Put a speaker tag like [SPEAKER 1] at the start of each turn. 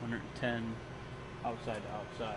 [SPEAKER 1] 110 outside to outside.